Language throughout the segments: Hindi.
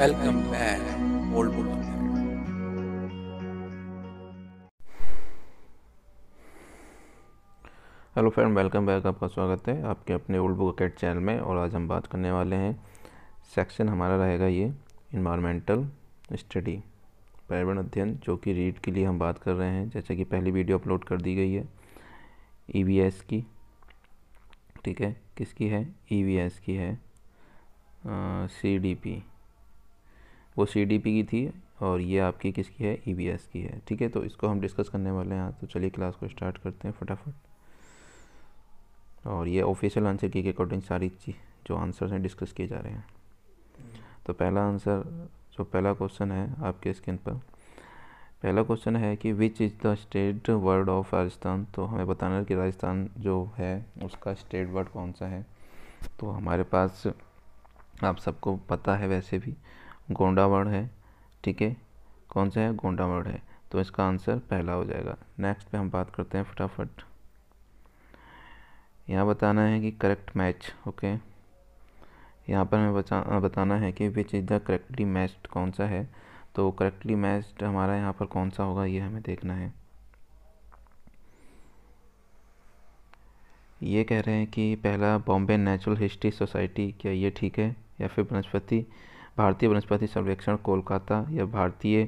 Welcome back, old book. Hello friend welcome back आपका स्वागत है आपके अपने ओल्ड बुक अकेट चैनल में और आज हम बात करने वाले हैं सेक्शन हमारा रहेगा ये इन्वायरमेंटल स्टडी पर्यावरण अध्ययन जो कि रीड के लिए हम बात कर रहे हैं जैसे कि पहली वीडियो अपलोड कर दी गई है ई की। ठीक है? किसकी है? ई की है। सीडीपी वो सीडीपी की थी और ये आपकी किसकी है? ई की है। ठीक है तो इसको हम डिस्कस करने वाले हैं तो चलिए क्लास को स्टार्ट करते हैं फटाफट। और ये ऑफिशियल आंसर की के अकॉर्डिंग सारी चीज़ जो आंसर हैं डिस्कस किए जा रहे हैं। तो पहला आंसर जो पहला क्वेश्चन है आपके स्क्रीन पर। पहला क्वेश्चन है कि which is the state word of Rajasthan? तो हमें बताना है कि राजस्थान जो है, उसका स्टेट वर्ड कौन सा है? तो हमारे पास आप सबको पता है वैसे भी। गोंडा वर्ड है, ठीक है? कौन सा है? गोंडावर्ड है। तो इसका आंसर पहला हो जाएगा। नेक्स्ट पे हम बात करते हैं फटाफट। यहाँ बताना है कि करेक्ट मैच ओके यहाँ पर हमें बचा बताना है कि which is the correctly matched कौन सा है? तो करेक्टली मैच्ड हमारा यहाँ पर कौन सा होगा, ये हमें देखना है। ये कह रहे हैं कि पहला बॉम्बे नेचुरल हिस्ट्री सोसाइटी, क्या ये ठीक है? या फिर वनस्पति? भारतीय वनस्पति सर्वेक्षण कोलकाता या भारतीय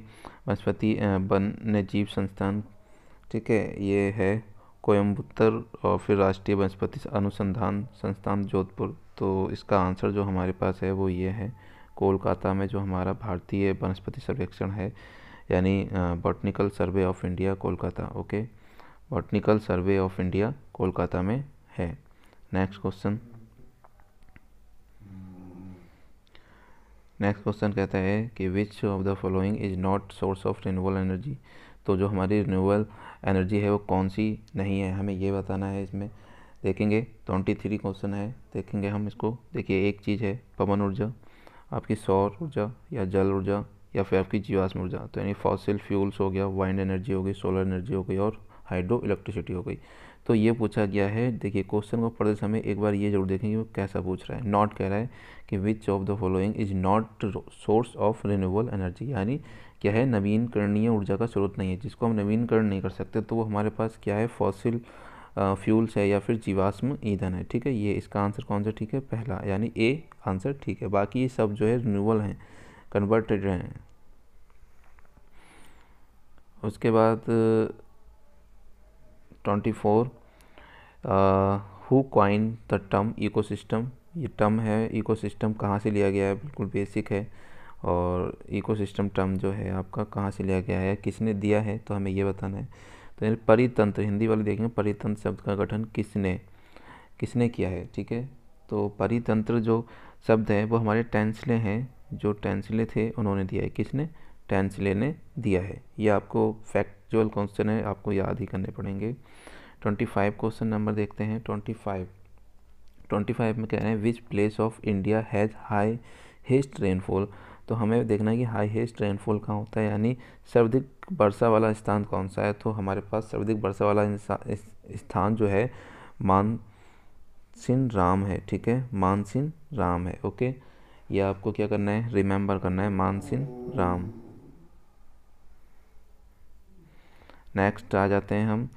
वनस्पति वन्य जीव संस्थान। ठीक है, ये है कोयम्बतूर और फिर राष्ट्रीय वनस्पति अनुसंधान संस्थान जोधपुर। तो इसका आंसर जो हमारे पास है वो ये है, कोलकाता में जो हमारा भारतीय वनस्पति सर्वेक्षण है, यानी botanical survey of India Kolkata. Okay? Botanical survey of India Kolkata में है। Next question. नेक्स्ट क्वेश्चन कहता है कि which of the following is not source of renewable energy तो जो हमारी रिन्यूएबल एनर्जी है वो कौन सी नहीं है? हमें ये बताना है इसमें। देखेंगे ट्वेंटी थ्री क्वेश्चन है। देखेंगे हम इसको। देखिए, एक चीज़ है, पवन ऊर्जा, आपकी सौर ऊर्जा या जल ऊर्जा या फिर आपकी जीवाश्म ऊर्जा। तो यानी फॉसिल फ्यूल्स हो गया वाइंड एनर्जी हो गई सोलर एनर्जी हो गई और हाइड्रो इलेक्ट्रिसिटी हो गई। तो ये पूछा गया है, देखिए क्वेश्चन को पढ़ते समय एक बार ये ज़रूर देखेंगे वो कैसा पूछ रहा है। नॉट कह रहा है कि which of the following is not source of renewable energy यानी क्या है? नवीनकरणीय ऊर्जा का स्रोत नहीं है। जिसको हम नवीनकरण नहीं कर सकते तो वो हमारे पास क्या है? फॉसिल फ्यूल्स है या फिर जीवाश्म ईंधन है। ठीक है? ये इसका आंसर कौन सा ठीक है? पहला, यानी ए आंसर ठीक है। बाकी ये सब जो है रिन्यूअल हैं कन्वर्टेड हैं। उसके बाद twenty four who coin the term ecosystem ये टर्म है इकोसिस्टम कहाँ से लिया गया है? बिल्कुल बेसिक है। और इकोसिस्टम टर्म जो है आपका कहाँ से लिया गया है? किसने दिया है? तो हमें ये बताना है। तो परितंत्र, हिंदी वाले देखेंगे, परितंत्र शब्द का गठन किसने किसने किया है? ठीक है? तो परितंत्र जो शब्द है, वो हमारे टेंसले हैं। जो टेंसले थे, उन्होंने दिया है। किसने? टेंसले ने दिया है। ये आपको फैक्चुअल क्वेश्चन है, आपको याद ही करने पड़ेंगे। ट्वेंटी फाइव क्वेश्चन नंबर देखते हैं। ट्वेंटी फाइव ट्वेंटी फाइव में कह रहे हैं which place of India has highest rainfall तो हमें देखना है कि हाईएस्ट रेनफॉल कहाँ होता है, यानी सर्वाधिक वर्षा वाला स्थान कौन सा है? तो हमारे पास सर्वाधिक वर्षा वाला स्थान जो है मानसिन राम है, ठीक है? मानसिन राम है, ओके? ये आपको क्या करना है? रिमेंबर करना है मानसिन राम नेक्स्ट आ जाते हैं हम।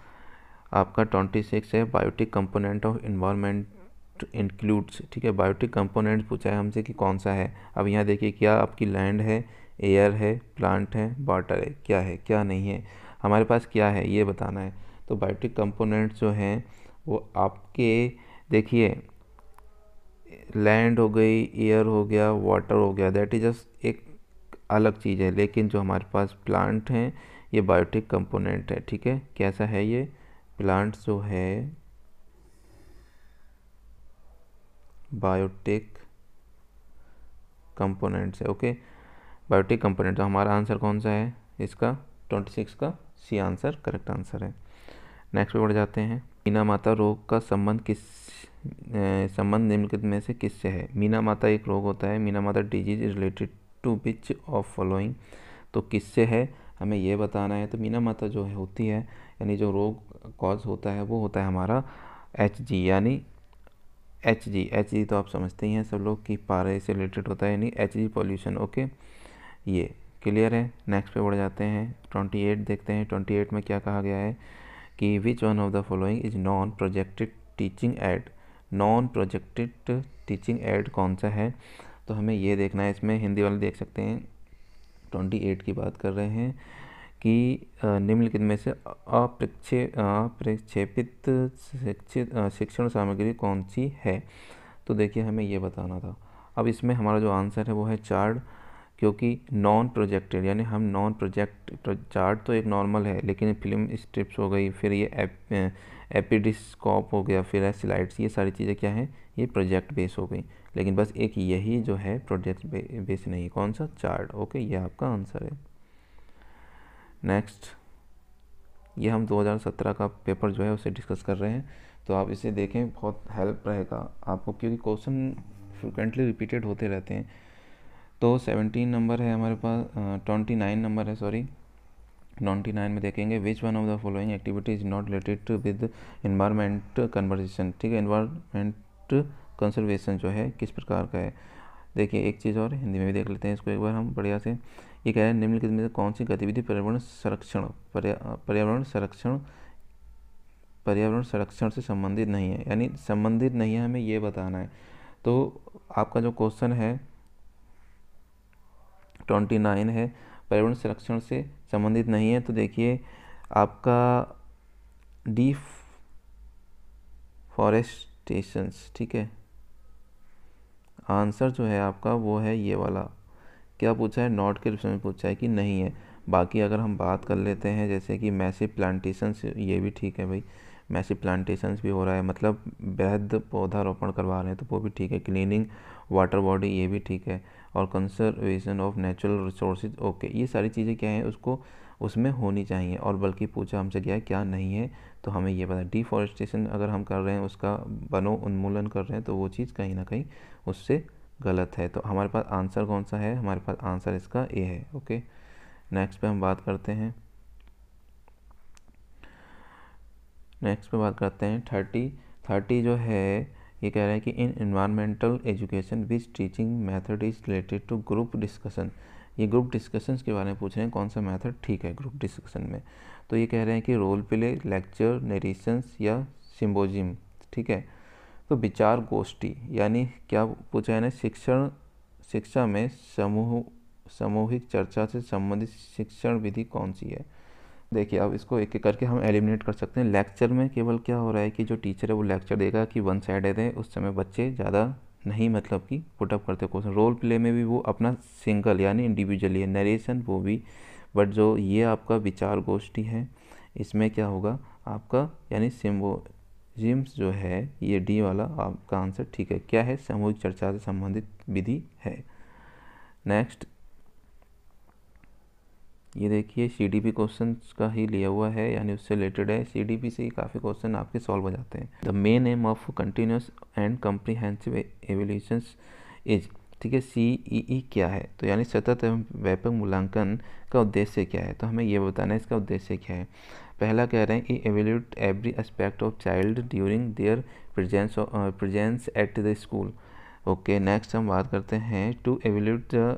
आपका ट्वेंटी सिक्स है biotic component of environment includes ठीक है? बायोटिक कंपोनेंट्स पूछा है हमसे कि कौन सा है? अब यहाँ देखिए, क्या आपकी लैंड है? एयर है प्लांट है वाटर है। क्या है? क्या नहीं है? हमारे पास क्या है? ये बताना है। तो बायोटिक कंपोनेंट्स जो हैं, वो आपके, देखिए लैंड हो गई एयर हो गया वाटर हो गया दैट इज़ जस्ट एक अलग चीज़ है। लेकिन जो हमारे पास प्लांट हैं ये बायोटिक कंपोनेंट है, ठीक है? कैसा है ये? प्लांट्स जो है बायोटिक कंपोनेंट्स है ओके बायोटिक कंपोनेंट तो हमारा आंसर कौन सा है? इसका ट्वेंटी सिक्स का सी आंसर करेक्ट आंसर है। नेक्स्ट पे बढ़ जाते हैं। मीना माता रोग का संबंध किस संबंध निम्नलिखित में से किससे है? मीना माता एक रोग होता है, Minamata disease related to which of following तो किससे है? हमें ये बताना है तो मीना माता जो है, होती है, यानी जो रोग कॉज होता है, वो होता है हमारा एच जी यानी एच जी एच जी तो आप समझते ही हैं सब लोग कि पारे से रिलेटेड होता है, यानी एच जी पॉल्यूशन ओके ये क्लियर है? नेक्स्ट पे बढ़ जाते हैं ट्वेंटी एट देखते हैं ट्वेंटी एट में क्या कहा गया है कि which one of the following is non projected teaching aid non projected teaching aid कौन सा है? तो हमें ये देखना है, इसमें हिंदी वाले देख सकते हैं। ट्वेंटी एट की बात कर रहे हैं कि निम्नलिखित में से अप्रक्षे अप्रक्षेपित शिक्षित शिक्षण सामग्री कौन सी है? तो देखिए हमें ये बताना था। अब इसमें हमारा जो आंसर है वो है चार्ट क्योंकि नॉन प्रोजेक्टेड यानी हम नॉन प्रोजेक्ट चार्ट तो एक नॉर्मल है लेकिन फ़िल्म स्ट्रिप्स हो गई फिर ये एप, एपिडिस्कॉप हो गया फिर है स्लाइड्स ये सारी चीज़ें क्या हैं? ये प्रोजेक्ट बेस हो गई। लेकिन बस एक यही जो है प्रोजेक्ट बेस नहीं, कौन सा? चार्ट ओके ये आपका आंसर है। नेक्स्ट ये हम 2017 का पेपर जो है उसे डिस्कस कर रहे हैं। तो आप इसे देखें, बहुत हेल्प रहेगा आपको, क्योंकि क्वेश्चन फ्रिक्वेंटली रिपीटेड होते रहते हैं। तो 17 नंबर है हमारे पास ट्वेंटी नाइन नंबर है सॉरी ट्वेंटी नाइन में देखेंगे which one of the following activity is not related with environment conversation ठीक है इन्वायरमेंट कंजर्वेशन जो है, किस प्रकार का है? देखिए, एक चीज़ और, हिंदी में भी देख लेते हैं इसको एक बार हम बढ़िया से। ये कह रहे हैं, निम्नलिखित में से कौन सी गतिविधि पर्यावरण संरक्षण पर्यावरण संरक्षण पर्यावरण संरक्षण से संबंधित नहीं है? यानी संबंधित नहीं है, हमें ये बताना है। तो आपका जो क्वेश्चन है ट्वेंटी नाइन है, पर्यावरण संरक्षण से संबंधित नहीं है तो देखिए, आपका डी फॉरेस्टेशंस ठीक है? आंसर जो है आपका वो है ये वाला। क्या पूछा है? नॉट के रूप में पूछा है कि नहीं है। बाकी अगर हम बात कर लेते हैं, जैसे कि मैसिव प्लांटेशंस ये भी ठीक है भाई। मैसिव प्लांटेशंस भी हो रहा है मतलब वृहद पौधारोपण करवा रहे हैं तो वो भी ठीक है। क्लीनिंग वाटर बॉडी ये भी ठीक है। और conservation of natural resources okay ये सारी चीज़ें क्या हैं? उसको उसमें होनी चाहिए। और बल्कि पूछा हमसे गया क्या नहीं है? तो हमें ये पता डिफॉरेस्टेशन अगर हम कर रहे हैं, उसका वनो उन्मूलन कर रहे हैं तो वो चीज़ कहीं ना कहीं उससे गलत है। तो हमारे पास आंसर कौन सा है? हमारे पास आंसर इसका ए है, ओके? नेक्स्ट पे हम बात करते हैं। नेक्स्ट पे बात करते हैं थर्टी थर्टी जो है, ये कह रहे हैं कि in environmental education which teaching method is related to group discussion ये ग्रुप डिस्कशंस के बारे में पूछ रहे हैं, कौन सा मेथड ठीक है ग्रुप डिस्कशन में? तो ये कह रहे हैं कि रोल प्ले लेक्चर नरेशंस या सिम्बोजिम ठीक है? तो विचार गोष्ठी, यानी क्या पूछा है ना, शिक्षण, शिक्षा में समूह, सामूहिक चर्चा से संबंधित शिक्षण विधि कौन सी है? देखिए, अब इसको एक एक करके हम एलिमिनेट कर सकते हैं। लेक्चर में केवल क्या हो रहा है कि जो टीचर है वो लेक्चर देगा कि वन साइडेड है, उस समय बच्चे ज़्यादा नहीं मतलब कि पुटअप करते क्वेश्चन रोल प्ले में भी वो अपना सिंगल यानी इंडिविजुअली है नरेशन वो भी। बट जो ये आपका विचार गोष्ठी है, इसमें क्या होगा? आपका यानी सिम्बो जिम्स जो है, ये डी वाला आपका आंसर ठीक है। क्या है? सामूहिक चर्चा से संबंधित विधि है। नेक्स्ट ये देखिए सी डी पी क्वेश्चन का ही लिया हुआ है, यानी उससे रिलेटेड है। सी डी पी से ही काफ़ी क्वेश्चन आपके सॉल्व हो जाते हैं। The main aim of continuous and comprehensive evaluation is ठीक है सी ई ई क्या है? तो यानी सतत एवं व्यापक मूल्यांकन का उद्देश्य क्या है? तो हमें यह बताना है, इसका उद्देश्य क्या है? पहला कह रहे हैं E evaluate every aspect of child during their presence presence at the school okay next हम बात करते हैं to evaluate the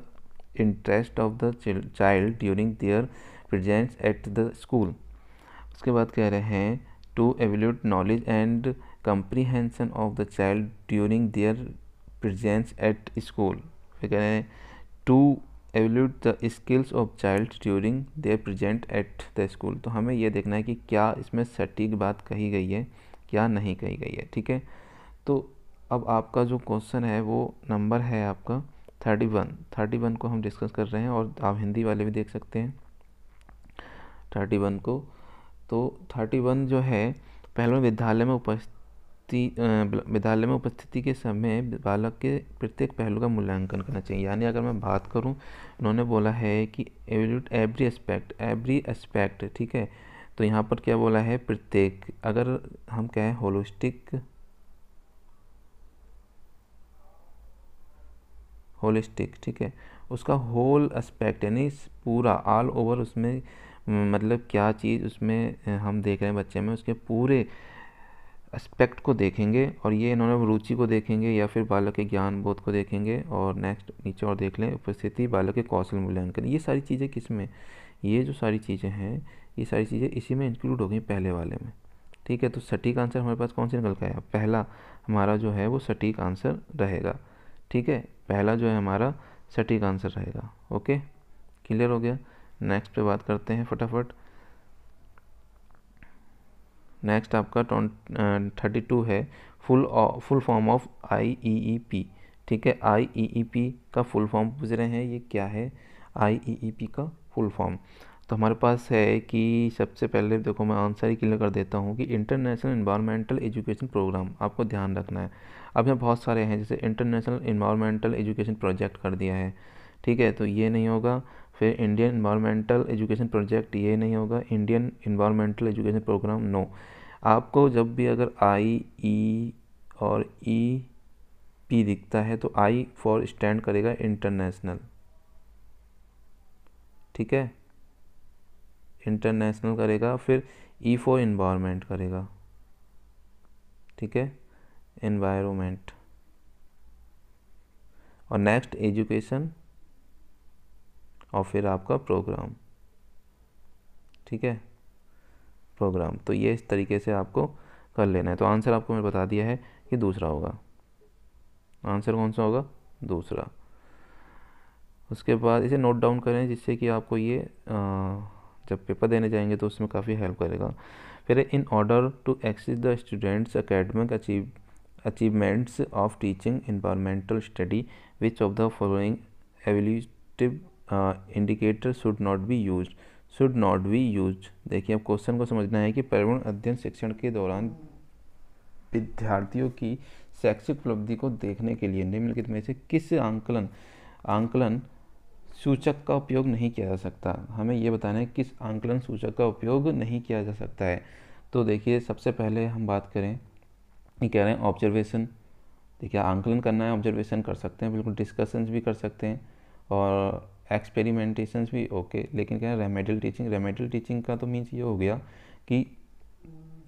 interest of the child during their presence at the school उसके बाद कह रहे हैं to evaluate knowledge and comprehension of the child during their presence at school कह रहे हैं to evaluate the skills of child during their present at the school तो हमें यह देखना है कि क्या इसमें सटीक बात कही गई है, क्या नहीं कही गई है, ठीक है? तो अब आपका जो क्वेश्चन है वो नंबर है आपका थर्टी वन थर्टी वन को हम डिस्कस कर रहे हैं और आप हिंदी वाले भी देख सकते हैं। थर्टी वन को तो थर्टी वन जो है, पहले विद्यालय में उपस्थिति विद्यालय में उपस्थिति के समय बालक के प्रत्येक पहलू का मूल्यांकन करना चाहिए। यानी अगर मैं बात करूँ उन्होंने बोला है कि evaluate every aspect every aspect ठीक है? तो यहाँ पर क्या बोला है? प्रत्येक, अगर हम कहें होलिस्टिक होलिस्टिक, ठीक है? उसका होल एस्पेक्ट यानी पूरा ऑल ओवर उसमें मतलब क्या चीज़ उसमें हम देख रहे हैं बच्चे में, उसके पूरे एस्पेक्ट को देखेंगे और ये इन्होंने रुचि को देखेंगे या फिर बालक के ज्ञान बोध को देखेंगे और नेक्स्ट नीचे और देख लें, उपस्थिति, बालक के कौशल मूल्यांकन। ये सारी चीज़ें किसमें? ये जो सारी चीज़ें हैं, ये सारी चीज़ें इसी में इंक्लूड हो गई पहले वाले में, ठीक है? तो सटीक आंसर हमारे पास कौन सी निकल के आया? पहला हमारा जो है वो सटीक आंसर रहेगा, ठीक है? पहला जो है हमारा सटीक आंसर रहेगा। ओके? क्लियर हो गया? नेक्स्ट पे बात करते हैं फटाफट। नेक्स्ट आपका थर्टी टू है। Full full form of I E E P ठीक है? आई ई ई पी का फुल फॉर्म पूछ रहे हैं। ये क्या है? आई ई ई पी का फुल फॉर्म तो हमारे पास है कि सबसे पहले देखो मैं आंसर ही क्लियर कर देता हूँ कि इंटरनेशनल इन्वायरमेंटल एजुकेशन प्रोग्राम आपको ध्यान रखना है। अब यहाँ बहुत सारे हैं जैसे इंटरनेशनल इन्वायरमेंटल एजुकेशन प्रोजेक्ट कर दिया है। ठीक है तो ये नहीं होगा। फिर इंडियन इन्वायरमेंटल एजुकेशन प्रोजेक्ट ये नहीं होगा। Indian environmental education programme no आपको जब भी अगर आई ई e और ई e, पी दिखता है तो आई फॉर स्टैंड करेगा इंटरनेशनल ठीक है? इंटरनेशनल करेगा फिर ई फॉर इन्वायरमेंट करेगा। ठीक है? इन्वायरमेंट और नेक्स्ट एजुकेशन और फिर आपका प्रोग्राम ठीक है? प्रोग्राम तो ये इस तरीके से आपको कर लेना है। तो आंसर आपको मैंने बता दिया है कि दूसरा होगा। आंसर कौन सा होगा? दूसरा। उसके बाद इसे नोट डाउन करें जिससे कि आपको ये जब पेपर देने जाएँगे तो उसमें काफ़ी हेल्प करेगा। फिर in order to access the students academic achieve achievements of teaching environmental study which of the following evaluative indicator should not be use should not be use देखिए, अब क्वेश्चन को समझना है कि पर्यावरण अध्ययन शिक्षण के दौरान विद्यार्थियों की शैक्षिक उपलब्धि को देखने के लिए निम्नलिखित में से किस आंकलन आंकलन सूचक का उपयोग नहीं किया जा सकता? हमें ये बताना है किस आंकलन सूचक का उपयोग नहीं किया जा सकता है। तो देखिए, सबसे पहले हम बात करें ये कह रहे हैं ऑब्जर्वेशन देखिए, आंकलन करना है ऑब्जर्वेशन कर सकते हैं, बिल्कुल डिस्कशंस भी कर सकते हैं और एक्सपेरिमेंटेशंस भी ओके लेकिन क्या है रेमेडियल टीचिंग रेमेडियल टीचिंग का तो मीन्स ये हो गया कि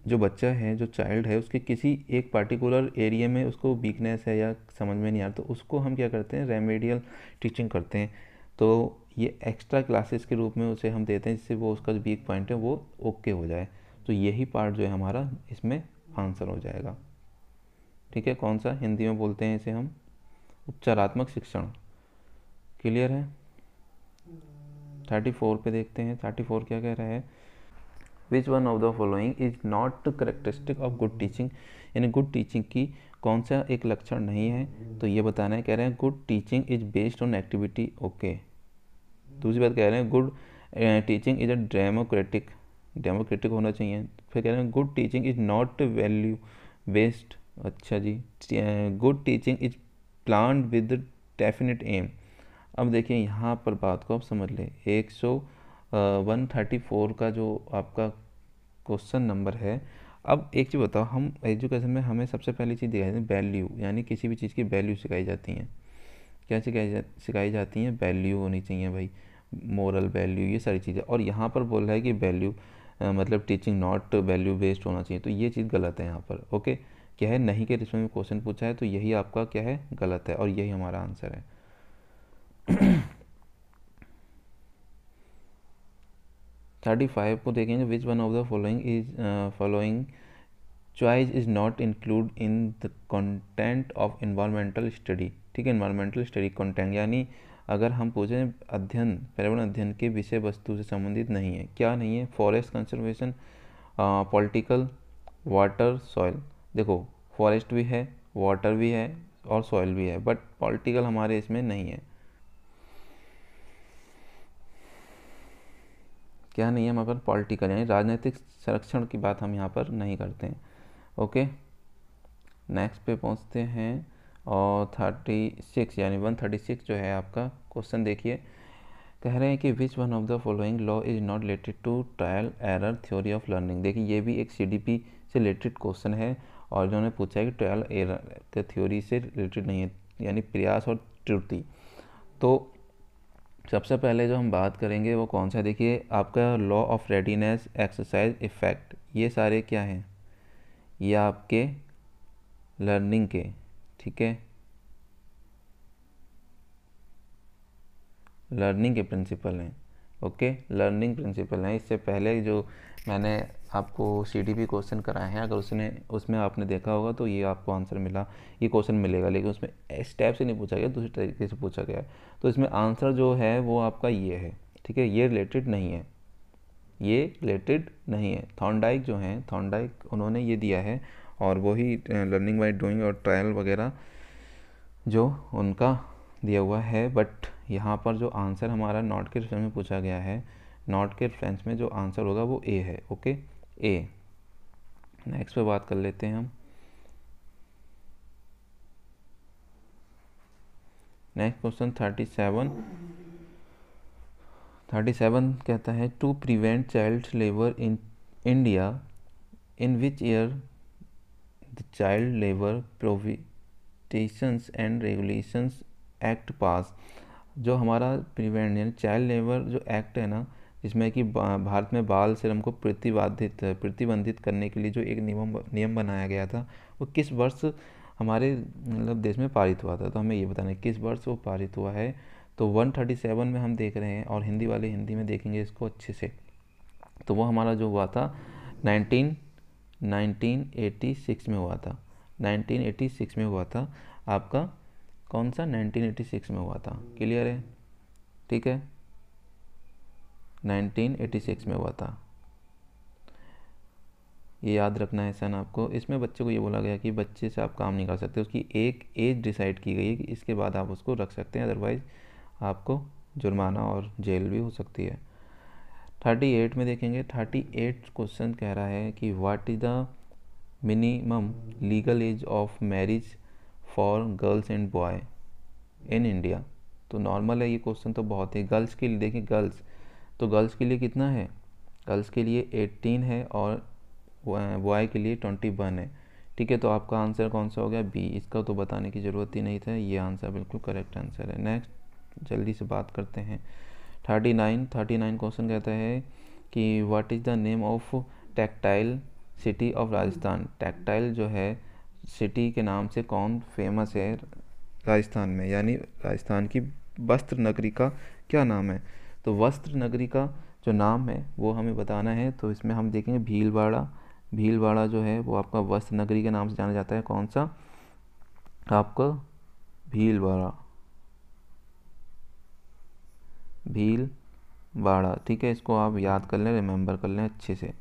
जो बच्चा है, जो चाइल्ड है, उसके किसी एक पार्टिकुलर एरिया में उसको वीकनेस है या समझ में नहीं आ रहा तो उसको हम क्या करते हैं रेमेडियल टीचिंग करते हैं। तो ये एक्स्ट्रा क्लासेस के रूप में उसे हम देते हैं, जिससे वो उसका जो वीक पॉइंट है, वो ओके हो जाए। तो यही पार्ट जो है हमारा, इसमें आंसर हो जाएगा। ठीक है, कौन सा? हिंदी में बोलते हैं इसे हम। उपचारात्मक शिक्षण। क्लियर है? थर्टी फोर पे देखते हैं। थर्टी फोर क्या कह रहा है? Which one of the following is not characteristic of good teaching यानी गुड टीचिंग की कौन सा एक लक्षण नहीं है? तो ये बताना है, कह रहे हैं good teaching is based on activity okay दूसरी बात कह रहे हैं good teaching is a democratic democratic होना चाहिए। फिर कह रहे हैं good teaching is not value based अच्छा जी। Good teaching is plan with definite aim अब देखिए, यहाँ पर बात को आप समझ लें। एक सौ वन थर्टी फोर का जो आपका क्वेश्चन नंबर है, अब एक चीज़ बताओ, हम एजुकेशन में हमें सबसे पहली चीज़ दिखाई जाती है वैल्यू यानी किसी भी चीज़ की वैल्यू सिखाई जाती हैं। क्या सिखाई जा, सिखाई जाती हैं? वैल्यू होनी चाहिए भाई। मॉरल वैल्यू ये सारी चीज़ें। और यहाँ पर बोल रहा है कि वैल्यू मतलब टीचिंग नॉट वैल्यू बेस्ड होना चाहिए। तो ये चीज़ गलत है यहाँ पर ओके क्या है? नहीं के रिस्पेक्ट में क्वेश्चन पूछा है तो यही आपका क्या है? गलत है और यही हमारा आंसर है। थर्टी फाइव को देखेंगे which one of the following is following choice is not include in the content of environmental study ठीक है इन्वायरमेंटल स्टडी कंटेंट यानी अगर हम पूछें अध्ययन, पर्यावरण अध्ययन के विषय वस्तु से संबंधित नहीं है। क्या नहीं है? Forest conservation political water soil देखो फॉरेस्ट भी है वाटर भी है और सॉइल भी है बट पॉलिटिकल हमारे इसमें नहीं है। क्या नहीं है मगर पॉलिटिकल यानी राजनीतिक संरक्षण की बात हम यहाँ पर नहीं करते हैं। ओके नेक्स्ट पे पहुँचते हैं और थर्टी सिक्स यानी वन थर्टी सिक्स जो है आपका क्वेश्चन देखिए। कह रहे हैं कि which one of the following law is not related to trial error theory of learning देखिए, ये भी एक सीडीपी से रिलेटेड क्वेश्चन है और उन्होंने पूछा है कि ट्रायल एरर के थ्योरी से रिलेटेड नहीं है, यानी प्रयास और त्रुटि। तो सबसे पहले जो हम बात करेंगे वो कौन सा देखिए, आपका law of readiness exercise effect ये सारे क्या हैं? ये आपके लर्निंग के, ठीक है? लर्निंग के प्रिंसिपल हैं। ओके? लर्निंग प्रिंसिपल हैं। इससे पहले जो मैंने आपको सी डी पी क्वेश्चन कराए हैं, अगर उसने उसमें आपने देखा होगा तो ये आपको आंसर मिला। ये क्वेश्चन मिलेगा, लेकिन उसमें इस टाइप से नहीं पूछा गया, दूसरे तरीके से पूछा गया। तो इसमें आंसर जो है, वो आपका ये है। ठीक है? ये रिलेटेड नहीं है। ये रिलेटेड नहीं है। थॉन्डाइक जो हैं थॉन्डाइक उन्होंने ये दिया है, और वही लर्निंग बाई डूइंग और ट्रायल वगैरह जो उनका दिया हुआ है। बट यहाँ पर जो आंसर हमारा नॉट के रेफरेंस में पूछा गया है, नॉट के रेफरेंस में जो आंसर होगा वो ए है ओके ए नेक्स्ट पे बात कर लेते हैं हम। Next question thirty seven thirty seven कहता है to prevent child labour in India in which year the child labour prohibitions and regulations act pass जो हमारा प्रिवेंट यानी चाइल्ड लेबर जो एक्ट है ना जिसमें कि भारत में बाल श्रम को प्रतिबाधित प्रतिबंधित करने के लिए जो एक नियम नियम बनाया गया था, वो किस वर्ष हमारे मतलब देश में पारित हुआ था? तो हमें ये बताना है, किस वर्ष वो पारित हुआ है? तो 137 में हम देख रहे हैं और हिंदी वाले हिंदी में देखेंगे इसको अच्छे से। तो वो हमारा जो हुआ था 19 1986 में हुआ था। 1986 में हुआ था आपका कौन सा 1986 में हुआ था? क्लियर है? ठीक है? 1986 में हुआ था। ये याद रखना है सन आपको। इसमें बच्चे को ये बोला गया कि बच्चे से आप काम नहीं कर सकते। उसकी एक एज डिसाइड की गई है कि इसके बाद आप उसको रख सकते हैं। अदरवाइज़ आपको जुर्माना और जेल भी हो सकती है। थर्टी एट में देखेंगे। थर्टी एट क्वेश्चन कह रहा है कि what is the minimum legal age of marriage for girls and boy in India तो नॉर्मल है, ये क्वेश्चन तो बहुत ही गर्ल्स के लिए देखिए गर्ल्स तो गर्ल्स के लिए कितना है? गर्ल्स के लिए एट्टीन है और बॉय के लिए ट्वेंटी वन है। ठीक है तो आपका आंसर कौन सा हो गया? बी इसका तो बताने की ज़रूरत ही नहीं था। ये आंसर बिल्कुल करेक्ट आंसर है। नेक्स्ट जल्दी से बात करते हैं। Thirty nine thirty nine question कहता है कि what is the name of textile city of Rajasthan textile जो है सिटी के नाम से कौन फ़ेमस है राजस्थान में? यानी राजस्थान की वस्त्र नगरी का क्या नाम है? तो वस्त्र नगरी का जो नाम है, वो हमें बताना है। तो इसमें हम देखेंगे भीलवाड़ा। भीलवाड़ा जो है, वो आपका वस्त्र नगरी के नाम से जाना जाता है। कौन सा? आपका भीलवाड़ा। भीलवाड़ा। ठीक है, इसको आप याद कर लें रिमेंबर कर लें अच्छे से।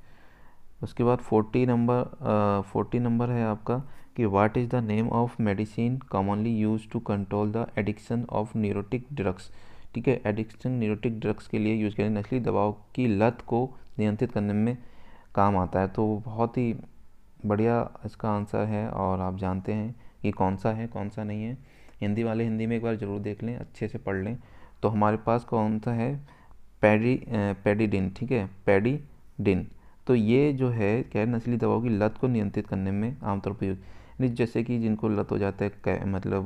उसके बाद फोर्टी नंबर फोर्टी नंबर है आपका कि what is the name of medicine commonly use to control the addiction of neurotic drugs ठीक है एडिक्शन न्यूरोटिक ड्रग्स के लिए यूज़ करें नस्ली दवाओं की लत को नियंत्रित करने में काम आता है। तो बहुत ही बढ़िया इसका आंसर है और आप जानते हैं कि कौन सा है, कौन सा नहीं है। हिंदी वाले हिंदी में एक बार ज़रूर देख लें, अच्छे से पढ़ लें। तो हमारे पास कौन सा है? पैडी पैडीडिन, ठीक है, पैडीडिन। तो ये जो है क्या नस्ली दवाओं की लत को नियंत्रित करने में आमतौर पर यूज़ जैसे कि जिनको लत हो जाता है मतलब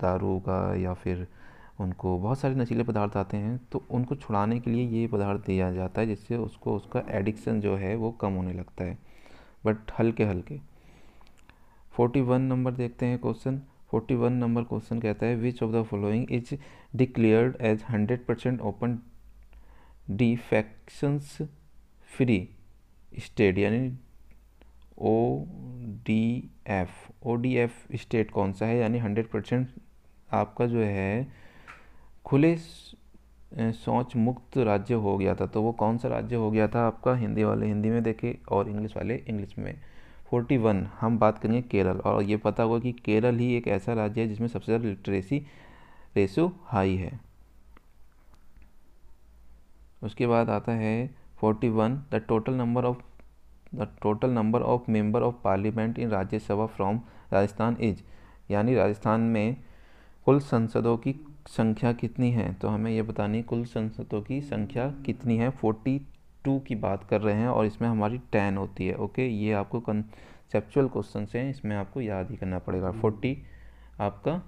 दारू का या फिर उनको बहुत सारे नशीले पदार्थ आते हैं तो उनको छुड़ाने के लिए ये पदार्थ दिया जाता है, जिससे उसको, उसका एडिक्शन जो है वो कम होने लगता है। बट हल्के हल्के। फोर्टी वन नंबर देखते हैं question. Forty one number question कहता है which of the following is declared as hundred percent open defecations free state यानी O D F O D F state कौन सा है? यानी हंड्रेड परसेंट आपका जो है, खुले सोच मुक्त राज्य हो गया था। तो वो कौन सा राज्य हो गया था आपका? हिंदी वाले, हिंदी में देखे और इंग्लिश वाले, इंग्लिश में। फोर्टी वन हम बात करेंगे केरल। और ये पता होगा कि केरल ही एक ऐसा राज्य है जिसमें सबसे ज़्यादा लिटरेसी रेशो हाई है। उसके बाद आता है forty one the total number of the total number of member of parliament in Rajya Sabha from Rajasthan is यानी राजस्थान में कुल संसदों की संख्या कितनी है? तो हमें ये बतानी, कुल संसदों की संख्या कितनी है? फोर्टी टू की बात कर रहे हैं और इसमें हमारी टेन होती है ओके ये आपको कंसेप्चुअल क्वेश्चन हैं, इसमें आपको याद ही करना पड़ेगा। फोर्टी आपका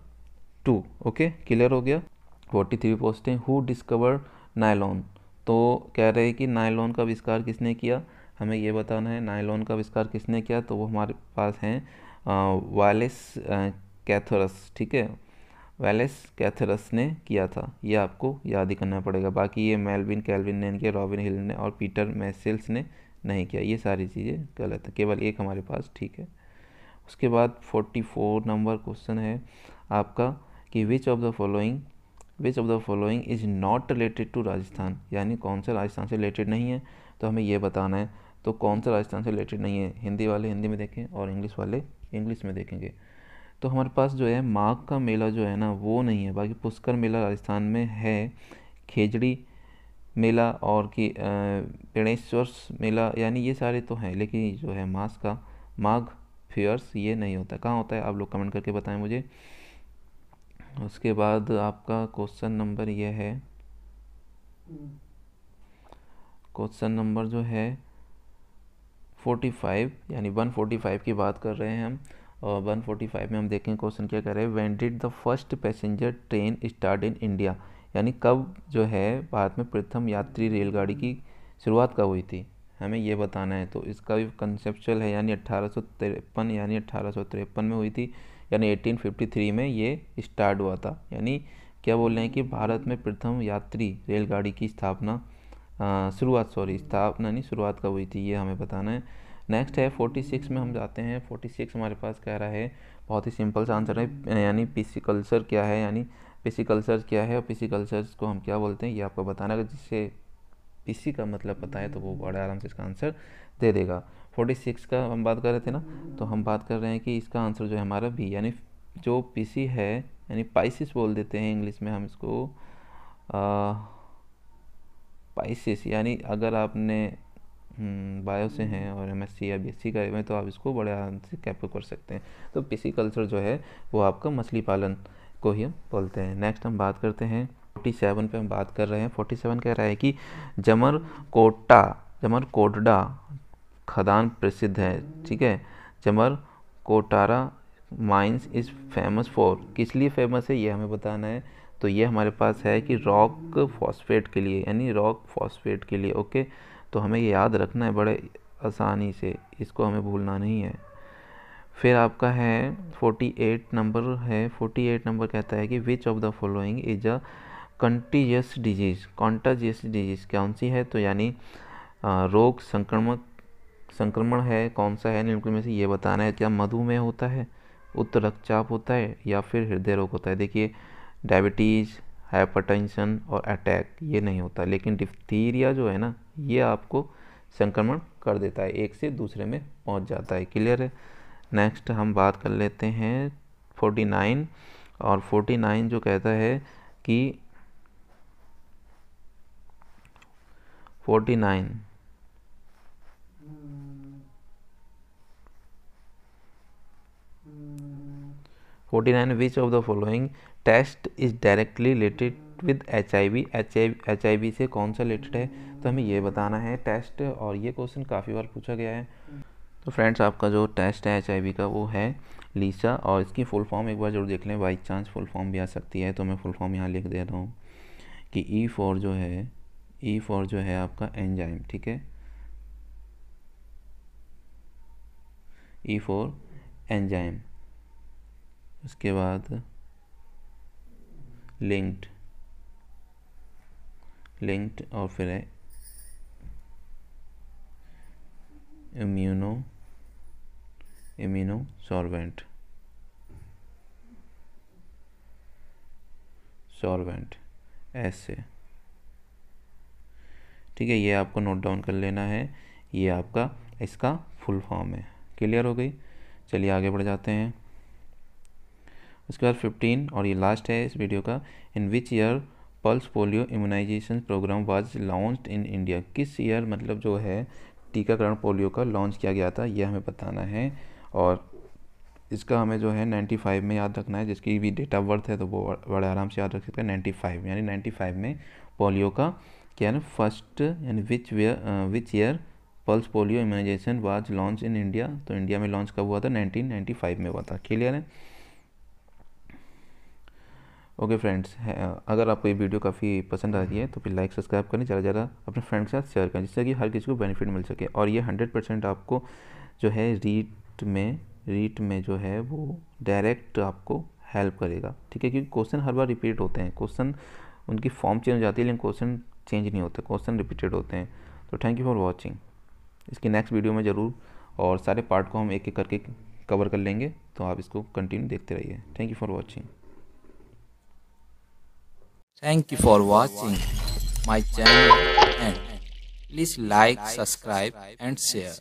टू ओके क्लियर हो गया? फोर्टी थ्री पोस्टें हु डिस्कवर नायलॉन तो कह रहे हैं कि नायलॉन का आविष्कार किसने किया? हमें ये बताना है, नायलॉन का आविष्कार किसने किया? तो वो हमारे पास हैं वालेस कैथोरस, ठीक है? वेलेस कैथरस ने किया था। ये आपको याद ही करना पड़ेगा। बाकी ये मेलविन, कैलविन ने किया रॉबिन हिल ने और पीटर मैसेल्स ने नहीं किया। ये सारी चीज़ें गलत है। केवल एक हमारे पास, ठीक है? उसके बाद फोर्टी फोर नंबर क्वेश्चन है आपका कि which of the following which of the following is not related to Rajasthan? यानी कौन सा राजस्थान से रिलेटेड नहीं है? तो हमें ये बताना है। तो कौन सा राजस्थान से रिलेटेड नहीं है? हिंदी वाले हिंदी में देखें और इंग्लिश वाले इंग्लिश में देखेंगे। तो हमारे पास जो है माघ का मेला जो है ना वो नहीं है। बाकी पुष्कर मेला राजस्थान में है खेजड़ी मेला और कि गणेश्वर मेला यानी ये सारे तो हैं लेकिन जो है मास का माघ फेयर्स ये नहीं होता। कहाँ होता है? आप लोग कमेंट करके बताएँ मुझे। उसके बाद आपका क्वेश्चन नंबर ये है। क्वेश्चन नंबर जो है फोर्टी फाइव, यानी वन फोर्टी फाइव की बात कर रहे हैं हम। और वन फोर्टी फाइव में हम देखें क्वेश्चन क्या कर रहे हैं when did the first passenger train start in India यानी कब जो है भारत में प्रथम यात्री रेलगाड़ी की शुरुआत कब हुई थी? हमें ये बताना है। तो इसका भी कंसेप्चुअल है, यानी अट्ठारह यानी अट्ठारह में हुई थी, यानी 1853 में ये स्टार्ट हुआ था। यानी क्या बोल रहे हैं कि भारत में प्रथम यात्री रेलगाड़ी की स्थापना शुरुआत, सॉरी, स्थापना नहीं, शुरुआत कब हुई थी ये हमें बताना है। नेक्स्ट है 46 में हम जाते हैं। 46 हमारे पास कह रहा है, बहुत ही सिंपल सा आंसर है। यानी पीसी कल्चर क्या है? यानी पीसी कल्चर क्या है? और पीसी कल्चर को हम क्या बोलते हैं? ये आपको बताना है। जिससे पीसी का मतलब पता है तो वो बड़े आराम से इसका आंसर दे देगा। 46 का हम बात कर रहे थे ना तो हम बात कर रहे हैं कि इसका आंसर जो है हमारा बी यानी जो पीसी है, यानी पाइसिस बोल देते हैं इंग्लिश में हम इसको पाइसिस यानी अगर आपने बायो से हैं और एम एस सी या बी एस करे हुए तो आप इसको बड़े आराम से कैप कर सकते हैं। तो पीसी कल्चर जो है, वो आपका मछली पालन को ही हम बोलते हैं। नेक्स्ट हम बात करते हैं फोर्टी सेवन पर हम बात कर रहे हैं। फोर्टी सेवन कह रहा है कि जमर कोटा, जमर कोटडा खदान प्रसिद्ध है, ठीक है? Jhamarkotra mines is famous for किस लिए फ़ेमस है, ये हमें बताना है। तो ये हमारे पास है कि रॉक फॉस्फेट के लिए, यानी रॉक फॉस्फेट के लिए ओके तो हमें ये याद रखना है बड़े आसानी से, इसको हमें भूलना नहीं है। फिर आपका है 48 नंबर है। 48 नंबर कहता है कि which of the following is a contagious disease contagious disease कौन सी है? तो यानी रोग संक्रमक, संक्रमण है, कौन सा है? निम्न में से ये बताना है, क्या मधुमेह होता है उच्च रक्तचाप होता है, या फिर हृदय रोग होता है। देखिए डायबिटीज़, हाइपरटेंशन और अटैक, ये नहीं होता। लेकिन डिफ्थीरिया जो है ना, ये आपको संक्रमण कर देता है, एक से दूसरे में पहुँच जाता है। क्लियर है? नेक्स्ट हम बात कर लेते हैं, फोर्टी नाइन। और फोर्टी नाइन जो कहता है कि forty nine. Forty nine which of the following test is directly related with H I V H I V से कौन सा रिलेटेड है? तो हमें ये बताना है टेस्ट, और ये क्वेश्चन काफ़ी बार पूछा गया है। तो फ्रेंड्स, आपका जो टेस्ट है एच आई वी का, वो है लीसा, और इसकी फुल फॉर्म एक बार ज़रूर देख लें। बाई चांस फुल फॉर्म भी आ सकती है तो मैं फुल फॉर्म यहाँ लिख दे रहा हूँ कि ई e फोर जो है ई e फोर जो है आपका एंजाइम, ठीक है? E four enzyme. उसके बाद लिंक्ड लिंक्ड और फिर है इम्यूनो इम्यूनो सॉर्वेंट सॉर्वेंट ऐसे। ठीक है, ये आपको नोट डाउन कर लेना है, ये आपका, इसका फुल फॉर्म है। क्लियर हो गई? चलिए आगे बढ़ जाते हैं। उसके बाद फिफ्टीन और ये लास्ट है इस वीडियो का in which year pulse polio immunization programme was launch in India किस ईयर मतलब जो है, टीकाकरण पोलियो का लॉन्च किया गया था, यह हमें बताना है। और इसका हमें जो है 95 में याद रखना है, जिसकी भी डेट ऑफ़ बर्थ है तो वो बड़े आराम से याद रख सकते हैं। 95 यानी 95 में पोलियो का क्या है फ़र्स्ट यानी which which year pulse polio immunization was launch in India तो इंडिया में लॉन्च कब हुआ था? 1995 में हुआ था। क्लियर है? ओके फ्रेंड्स अगर आपको ये वीडियो काफ़ी पसंद आ रही है तो फिर लाइक सब्सक्राइब करें ज़्यादा ज़्यादा अपने फ्रेंड के साथ शेयर करें, जिससे कि हर किसी को बेनिफिट मिल सके। और ये हंड्रेड परसेंट आपको जो है, रीट में रीट में जो है, वो डायरेक्ट आपको हेल्प करेगा। ठीक है? क्योंकि क्वेश्चन हर बार रिपीट होते हैं। क्वेश्चन उनकी फॉर्म चेंज हो जाती है, लेकिन क्वेश्चन चेंज नहीं होते। क्वेश्चन रिपीटेड होते हैं। तो थैंक यू फॉर वॉचिंग इसकी नेक्स्ट वीडियो में ज़रूर और सारे पार्ट को हम एक एक करके कवर कर लेंगे। तो आप इसको कंटिन्यू देखते रहिए। Thank you for watching Thank you for watching my channel and please like, subscribe and share.